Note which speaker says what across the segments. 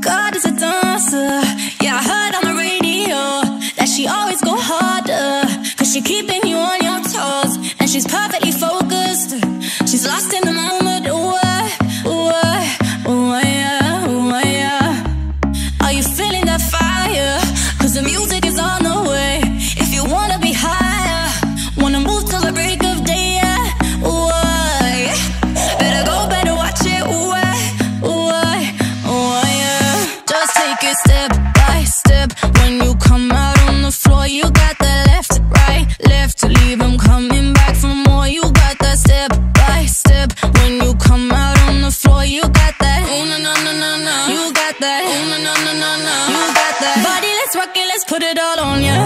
Speaker 1: God is a dancer. Yeah, I heard on the radio that she always go harder. Cause she keeping you on your toes. And she's perfectly focused. She's lost in the moment. Ooh, uh, ooh, ooh, yeah, ooh, yeah. Are you feeling that fire? Cause the music is on the way. If you wanna be higher, wanna move till the break step by step. When you come out on the floor, you got that left, right, left. Leave 'em coming back for more. You got that step by step. When you come out on the floor, you got that. Ooh, na na na na. You got that. Ooh, na na na na. You got that. Body, let's rock it, let's put it all on ya.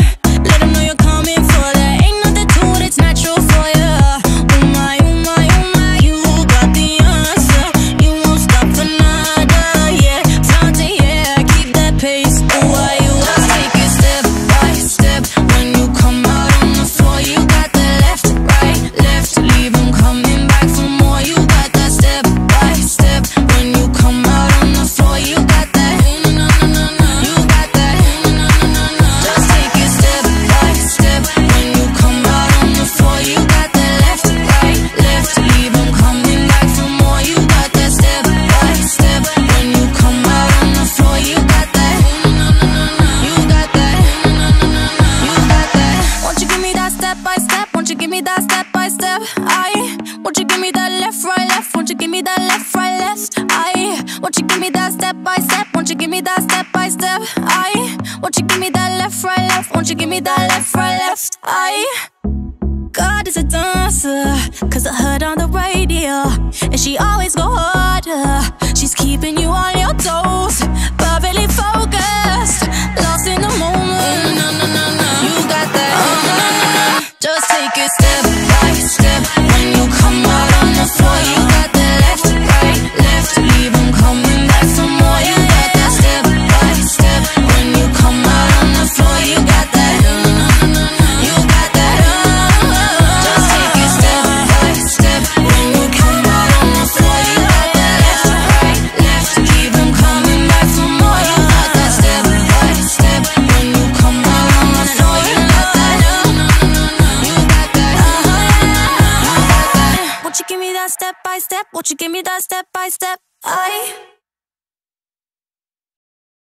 Speaker 1: Me that step by step? I. Won't you give me that left, right, left? Won't you give me that left, right, left? I. Won't you give me that step by step? Won't you give me that step by step? I. Won't you give me that left, right, left? Won't you give me that left, right, left? I. God is a dancer, cause I heard on the radio, and she always go harder. She's keeping you on your toes, Just take step? Won't you give me that step by step? I.